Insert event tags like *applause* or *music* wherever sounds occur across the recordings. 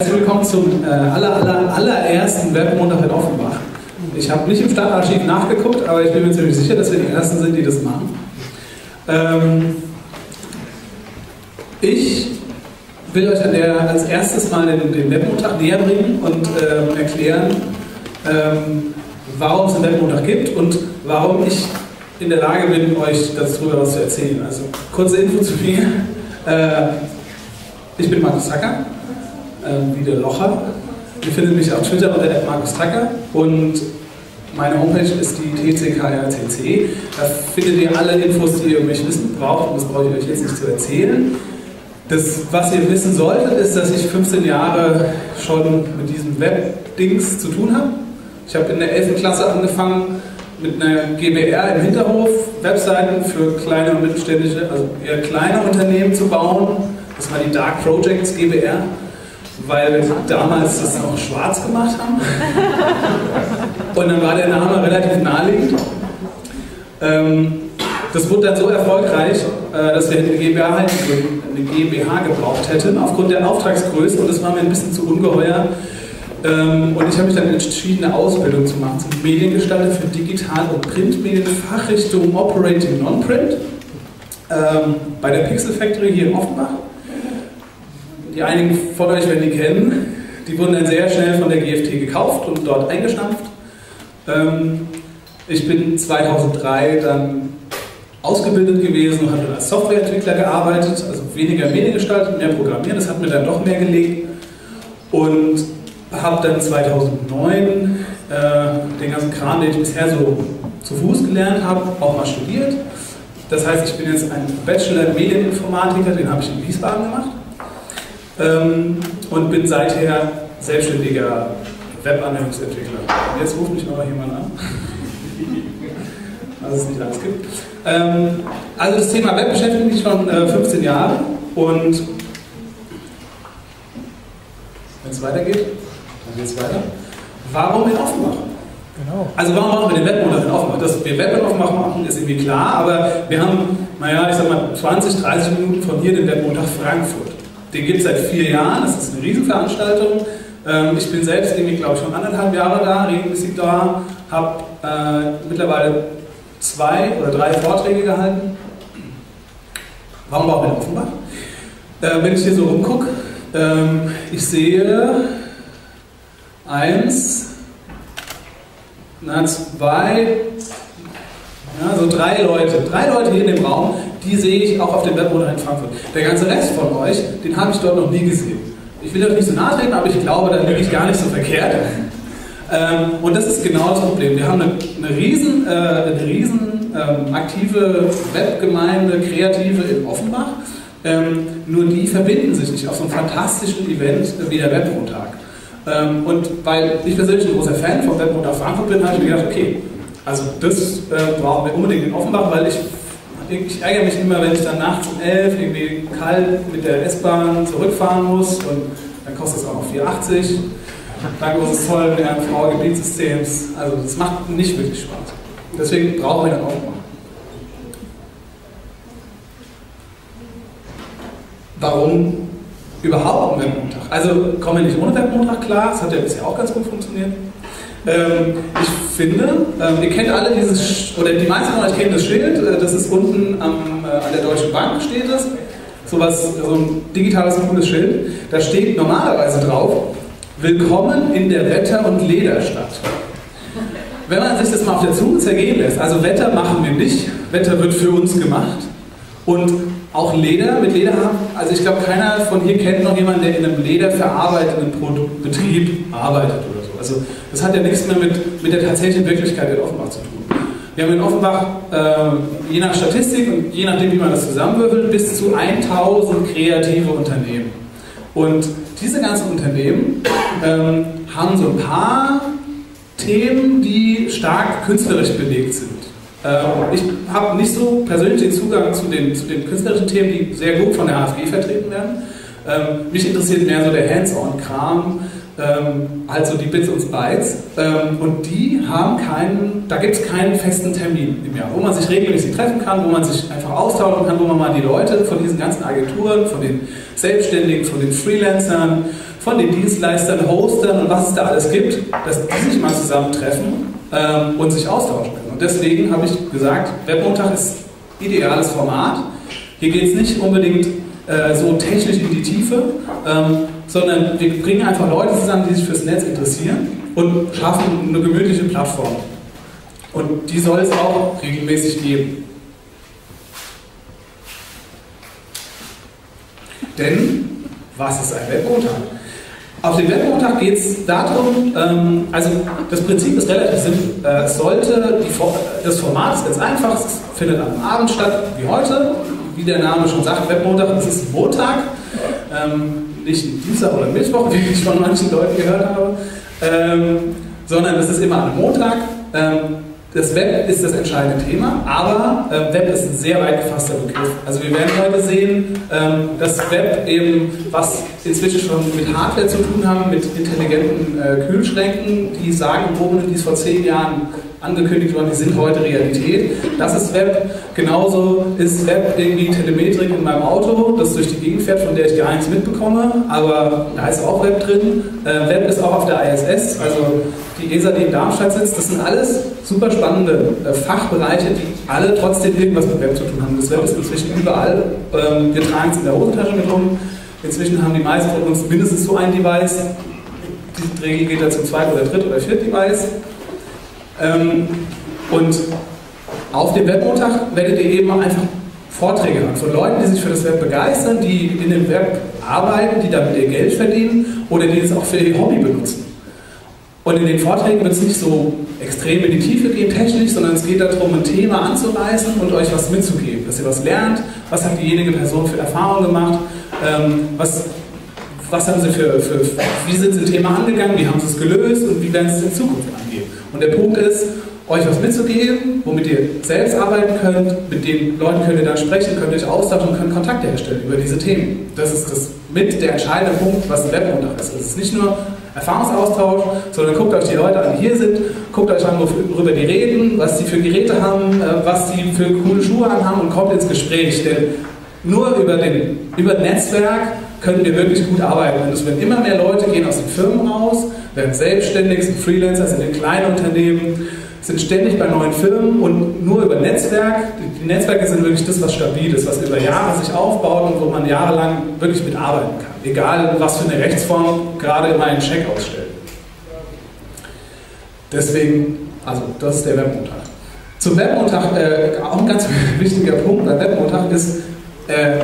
Herzlich willkommen zum äh, aller, aller, allerersten Webmontag in Offenbach. Ich habe nicht im Stadtarchiv nachgeguckt, aber ich bin mir ziemlich sicher, dass wir die Ersten sind, die das machen. Ähm, ich will euch der, als erstes mal den, den Webmontag näher bringen und ähm, erklären, ähm, warum es einen Webmontag gibt und warum ich in der Lage bin, euch darüber was zu erzählen. Also kurze Info zu mir. Äh, ich bin Markus Zacker ähm, wie Locher. Ihr findet mich auf Twitter unter Markus Tacker und meine Homepage ist die TCKRCC. Da findet ihr alle Infos, die ihr über mich wissen braucht und das brauche ich euch jetzt nicht zu erzählen. Das, was ihr wissen solltet, ist, dass ich 15 Jahre schon mit diesem Web-Dings zu tun habe. Ich habe in der 11. Klasse angefangen, mit einer GBR im Hinterhof Webseiten für kleine und mittelständische, also eher kleine Unternehmen zu bauen. Das war die Dark Projects GBR weil damals das noch schwarz gemacht haben. Und dann war der Name relativ naheliegend. Ähm, das wurde dann so erfolgreich, äh, dass wir eine GmbH, halt, eine GmbH gebraucht hätten, aufgrund der Auftragsgröße. Und das war mir ein bisschen zu ungeheuer. Ähm, und ich habe mich dann entschieden, eine Ausbildung zu machen zum Mediengestalter für Digital- und Printmedien, Fachrichtung Operating Non-Print, ähm, bei der Pixel Factory hier in Offenbach die einigen von euch werden die kennen. Die wurden dann sehr schnell von der GFT gekauft und dort eingestampft. Ähm, ich bin 2003 dann ausgebildet gewesen und habe als Softwareentwickler gearbeitet, also weniger Mediengestaltung, mehr Programmieren, das hat mir dann doch mehr gelegt. Und habe dann 2009 äh, den ganzen Kram, den ich bisher so zu Fuß gelernt habe, auch mal studiert. Das heißt, ich bin jetzt ein Bachelor Medieninformatiker, den habe ich in Wiesbaden gemacht ähm, und bin seither selbstständiger Webanwendungsentwickler. Jetzt ruft mich mal jemand an, *laughs* was es nicht alles gibt. Ähm, also das Thema Web beschäftigt mich schon äh, 15 Jahre und wenn es weitergeht, dann geht es weiter. Warum in Offenbach? Genau. Also warum machen wir den Webmonat in Offenbach? Dass wir Web in Offenbach machen, ist irgendwie klar, aber wir haben, naja, ich sag mal, 20, 30 Minuten von hier den Webmontag Frankfurt. Den gibt es seit vier Jahren, das ist eine Riesenveranstaltung. Ähm, ich bin selbst irgendwie, glaube ich, schon anderthalb Jahre da, regelmäßig da, habe äh, mittlerweile zwei oder drei Vorträge gehalten. Warum war auch in Offenbach? Äh, wenn ich hier so rumgucke, ähm, ich sehe eins, na, zwei, ja, so drei Leute, drei Leute hier in dem Raum, die sehe ich auch auf dem Webmonat in Frankfurt. Der ganze Rest von euch, den habe ich dort noch nie gesehen. Ich will euch nicht so nahe treten, aber ich glaube, da liege ich gar nicht so verkehrt. Ähm, und das ist genau das Problem. Wir haben eine, eine riesen, äh, eine riesen ähm, aktive Webgemeinde, Kreative in Offenbach. Ähm, nur die verbinden sich nicht auf so einem fantastischen Event wie der Webmontag. Ähm, und weil ich persönlich ein großer Fan von Webmontag Frankfurt bin, habe ich mir gedacht, okay, also das äh, brauchen wir unbedingt in Offenbach, weil ich ich ärgere mich immer, wenn ich dann nachts um 11 irgendwie kalt mit der S-Bahn zurückfahren muss und dann kostet es auch noch 4,80. Dank unseres tollen RMV-Gebietssystems. Also das macht nicht wirklich Spaß. Deswegen brauchen wir dann mal. Warum überhaupt Webmontag? Also kommen wir nicht ohne Webmontag klar, das hat ja bisher auch ganz gut funktioniert. Ähm, ich finde, ähm, ihr kennt alle dieses, oder die meisten von euch kennen das Schild, äh, das ist unten am, äh, an der Deutschen Bank steht es, so, was, so ein digitales cooles Schild. Da steht normalerweise drauf, Willkommen in der Wetter- und Lederstadt. Wenn man sich das mal auf der Zunge zergehen lässt, also Wetter machen wir nicht, Wetter wird für uns gemacht und auch Leder, mit Leder haben, also ich glaube keiner von hier kennt noch jemanden, der in einem lederverarbeitenden Betrieb arbeitet oder. Also das hat ja nichts mehr mit, mit der tatsächlichen Wirklichkeit in Offenbach zu tun. Wir haben in Offenbach, äh, je nach Statistik und je nachdem, wie man das zusammenwürfelt, bis zu 1000 kreative Unternehmen. Und diese ganzen Unternehmen ähm, haben so ein paar Themen, die stark künstlerisch belegt sind. Ähm, ich habe nicht so persönlich den Zugang zu den, zu den künstlerischen Themen, die sehr gut von der HFG vertreten werden. Ähm, mich interessiert mehr so der Hands-on-Kram, ähm, also die Bits und Bytes. Ähm, und die haben keinen, da gibt es keinen festen Termin im Jahr, wo man sich regelmäßig treffen kann, wo man sich einfach austauschen kann, wo man mal die Leute von diesen ganzen Agenturen, von den Selbstständigen, von den Freelancern, von den Dienstleistern, Hostern und was es da alles gibt, dass die sich mal zusammentreffen ähm, und sich austauschen können. Und deswegen habe ich gesagt, Webmontag ist ideales Format. Hier geht es nicht unbedingt äh, so technisch in die Tiefe, ähm, sondern wir bringen einfach Leute zusammen, die sich fürs Netz interessieren und schaffen eine gemütliche Plattform. Und die soll es auch regelmäßig geben. Denn was ist ein Webmontag? Auf dem Webmontag geht es darum, ähm, also das Prinzip ist relativ simpel. Äh, es sollte, die, das Format ist ganz einfach, es findet am Abend statt, wie heute. Wie der Name schon sagt, Webmontag, es ist Montag, ähm, nicht Dienstag oder Mittwoch, wie ich von manchen Leuten gehört habe, ähm, sondern es ist immer am Montag. Ähm, das Web ist das entscheidende Thema, aber äh, Web ist ein sehr weit gefasster Begriff. Also wir werden heute sehen, ähm, dass Web eben, was inzwischen schon mit Hardware zu tun haben, mit intelligenten äh, Kühlschränken, die sagen, wurden, die es vor zehn Jahren angekündigt worden, die sind heute Realität. Das ist Web. Genauso ist Web irgendwie Telemetrik in meinem Auto, das durch die Gegend fährt, von der ich gar nichts mitbekomme, aber da ist auch Web drin. Äh, Web ist auch auf der ISS, also die ESA, die in Darmstadt sitzt. Das sind alles super spannende äh, Fachbereiche, die alle trotzdem irgendwas mit Web zu tun haben. Das Web ist inzwischen überall. Ähm, wir tragen es in der Hosentasche mit rum. Inzwischen haben die meisten von uns mindestens so ein Device. Diese Regel geht dann zum zweiten oder dritten oder vierten Device. Ähm, und auf dem Webmontag werdet ihr eben einfach Vorträge hören von Leuten, die sich für das Web begeistern, die in dem Web arbeiten, die damit ihr Geld verdienen oder die es auch für ihr Hobby benutzen. Und in den Vorträgen wird es nicht so extrem in die Tiefe gehen, technisch, sondern es geht darum, ein Thema anzureißen und euch was mitzugeben, dass ihr was lernt, was hat diejenige Person für Erfahrungen gemacht, ähm, was, was haben sie für, für, wie sind sie ein Thema angegangen, wie haben sie es gelöst und wie werden sie es in Zukunft angehen. Und der Punkt ist, euch was mitzugeben, womit ihr selbst arbeiten könnt, mit den Leuten könnt ihr dann sprechen, könnt euch austauschen und könnt Kontakte herstellen über diese Themen. Das ist das mit der entscheidende Punkt, was ein Webmontag ist. Es ist nicht nur Erfahrungsaustausch, sondern guckt euch die Leute an, die hier sind, guckt euch an, worüber die reden, was die für Geräte haben, äh, was die für coole Schuhe haben und kommt ins Gespräch. Denn nur über, den, über Netzwerk können wir wirklich gut arbeiten. Und es werden immer mehr Leute gehen aus den Firmen raus, werden selbstständig, sind Freelancer, sind in kleinen Unternehmen, sind ständig bei neuen Firmen und nur über Netzwerk. Die Netzwerke sind wirklich das, was stabil ist, was über Jahre sich aufbaut und wo man jahrelang wirklich mitarbeiten kann. Egal, was für eine Rechtsform gerade immer einen Check ausstellt. Deswegen, also das ist der Webmontag. Zum Webmontag, äh, auch ein ganz *laughs* wichtiger Punkt beim Webmontag ist, äh,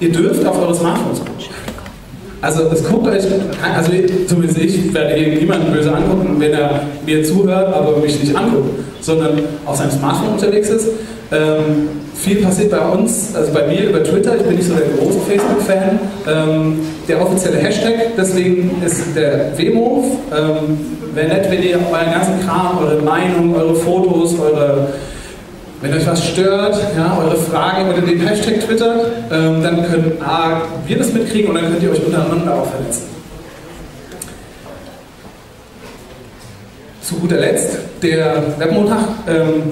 ihr dürft auf eure Smartphones gucken. Also es guckt euch, also zumindest ich werde hier niemanden böse angucken, wenn er mir zuhört, aber mich nicht anguckt, sondern auf seinem Smartphone unterwegs ist. Ähm, viel passiert bei uns, also bei mir über Twitter, ich bin nicht so der große Facebook-Fan. Ähm, der offizielle Hashtag, deswegen ist der WMOV. Ähm, Wäre nett, wenn ihr euren ganzen Kram, eure Meinung, eure Fotos, eure wenn euch was stört, ja, eure Fragen unter dem Hashtag twittert, ähm, dann können A, wir das mitkriegen und dann könnt ihr euch untereinander auch vernetzen. Zu guter Letzt, der Webmontag ähm,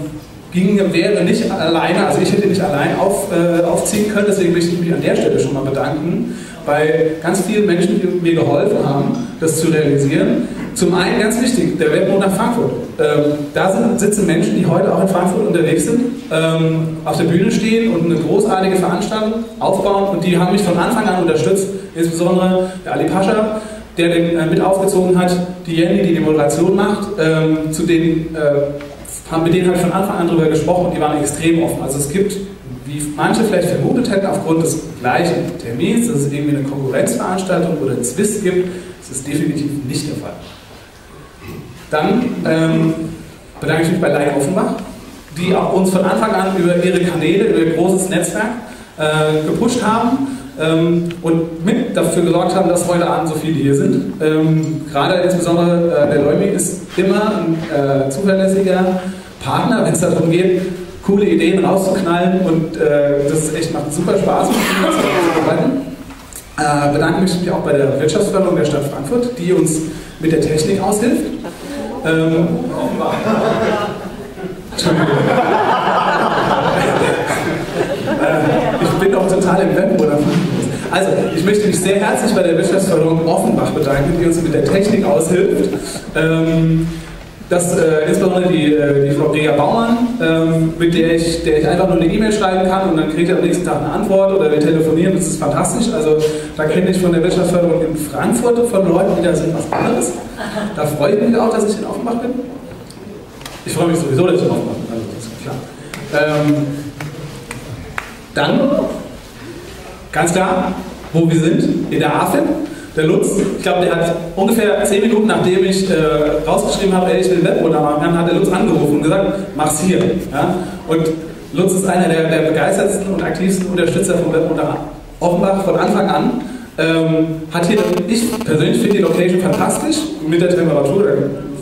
ging, wäre nicht alleine, also ich hätte nicht allein auf, äh, aufziehen können, deswegen möchte ich mich an der Stelle schon mal bedanken bei ganz vielen Menschen, die mir geholfen haben, das zu realisieren. Zum einen ganz wichtig, der Webmontag Frankfurt. Ähm, da sind, sitzen Menschen, die heute auch in Frankfurt unterwegs sind, ähm, auf der Bühne stehen und eine großartige Veranstaltung aufbauen und die haben mich von Anfang an unterstützt, insbesondere der Ali Pascha, der den äh, mit aufgezogen hat, die Jenny, die die Moderation macht, ähm, zu denen, äh, mit denen habe ich von Anfang an darüber gesprochen und die waren extrem offen. Also es gibt, wie manche vielleicht vermutet hätten, aufgrund des gleichen Termins, dass es irgendwie eine Konkurrenzveranstaltung oder einen Zwist gibt, das ist definitiv nicht der Fall. Dann ähm, bedanke ich mich bei Like Offenbach, die auch uns von Anfang an über ihre Kanäle, über ihr großes Netzwerk äh, gepusht haben ähm, und mit dafür gesorgt haben, dass heute Abend so viele hier sind. Ähm, gerade insbesondere äh, der Leumi ist immer ein äh, zuverlässiger Partner, wenn es darum geht, coole Ideen rauszuknallen und äh, das echt macht super Spaß. Äh, bedanke mich auch bei der Wirtschaftsförderung der Stadt Frankfurt, die uns mit der Technik aushilft. Ähm, äh, ich bin auch total im Web oder Also, ich möchte mich sehr herzlich bei der Wirtschaftsförderung Offenbach bedanken, die uns mit der Technik aushilft. Ähm, dass äh, insbesondere die, äh, die Frau Rega Baumann, ähm, mit der ich, der ich einfach nur eine E-Mail schreiben kann und dann kriege ich am nächsten Tag eine Antwort oder wir telefonieren, das ist fantastisch. Also da kenne ich von der Wirtschaftsförderung in Frankfurt von Leuten, die da sind, was anderes. Da freue ich mich auch, dass ich in Offenbach bin. Ich freue mich sowieso, dass ich in Offenbach bin, also das ist klar. Ähm, dann, ganz klar, wo wir sind, in der AFIN. Der Lutz, ich glaube, der hat ungefähr zehn Minuten nachdem ich äh, rausgeschrieben habe, ey, ich will Webmoder machen, hat der Lutz angerufen und gesagt, mach's hier. Ja? Und Lutz ist einer der, der begeistertsten und aktivsten Unterstützer von Webmoder Offenbach von Anfang an. Ähm, hat hier, ich persönlich finde die Location fantastisch mit der Temperatur,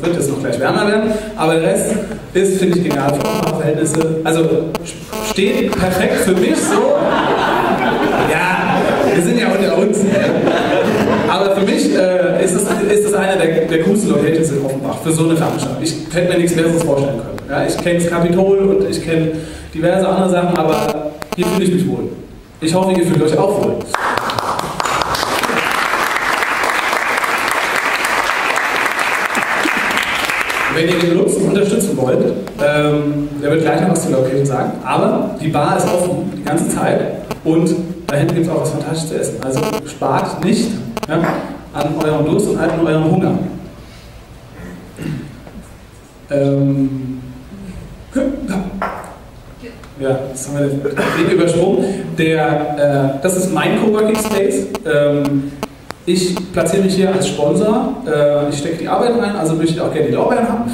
wird es noch gleich wärmer werden, aber der Rest ist, finde ich, genial für Offenbach-Verhältnisse. Also steht perfekt für mich so. Ja, wir sind ja unter uns. Aber für mich äh, ist, es, ist es einer der, der coolsten Locations in Offenbach für so eine Veranstaltung. Ich hätte mir nichts Besseres vorstellen können. Ja, ich kenne das Kapitol und ich kenne diverse andere Sachen, aber hier fühle ich mich wohl. Ich hoffe, ihr fühlt euch auch wohl. Wenn ihr den Lutz unterstützen wollt, ähm, der wird gleich noch was zur Location sagen, aber die Bar ist offen die ganze Zeit und da hinten gibt es auch was fantastisch zu essen. Also spart nicht ja, an eurem Durst und an eurem Hunger. Ähm, ja, das haben wir den übersprungen. Der, äh, das ist mein Coworking Space. Ähm, ich platziere mich hier als Sponsor. Äh, ich stecke die Arbeit rein, also möchte ich auch gerne die Lorbeeren haben.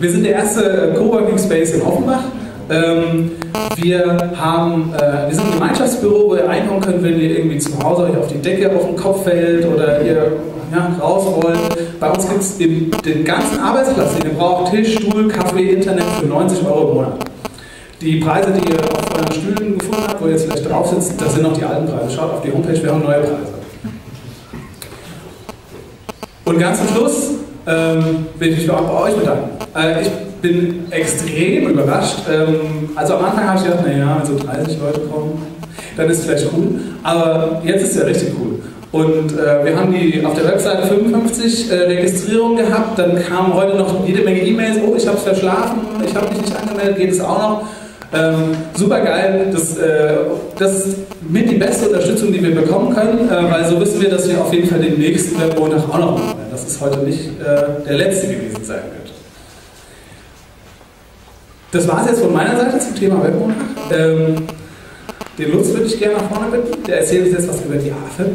Wir sind der erste Coworking Space in Offenbach. Ähm, wir, haben, äh, wir sind ein Gemeinschaftsbüro, wo ihr einhauen könnt, wenn ihr irgendwie zu Hause euch auf die Decke auf den Kopf fällt oder ihr ja, rausrollt. Bei uns gibt es den ganzen Arbeitsplatz, den ihr braucht, Tisch, Stuhl, Kaffee, Internet für 90 Euro im Monat. Die Preise, die ihr auf euren Stühlen gefunden habt, wo ihr jetzt vielleicht drauf sitzt, das sind noch die alten Preise. Schaut auf die Homepage, wir haben neue Preise. Und ganz zum Schluss ähm, will ich mich auch bei euch bedanken. Äh, ich bin extrem überrascht. Ähm, also am Anfang habe ich gedacht, naja, wenn so 30 Leute kommen, dann ist es vielleicht cool. Aber jetzt ist es ja richtig cool. Und äh, wir haben die auf der Webseite 55 äh, Registrierungen gehabt. Dann kamen heute noch jede Menge E-Mails. Oh, ich habe es verschlafen, ich habe mich nicht angemeldet, geht es auch noch. Ähm, super geil, das, äh, das ist mit die beste Unterstützung, die wir bekommen können, äh, weil so wissen wir, dass wir auf jeden Fall den nächsten Webmontag auch noch machen werden. Das ist heute nicht äh, der letzte gewesen sein wird. Das war es jetzt von meiner Seite zum Thema Webmontag. Ähm, den Lutz würde ich gerne nach vorne bitten. Der erzählt uns jetzt was über die AFE.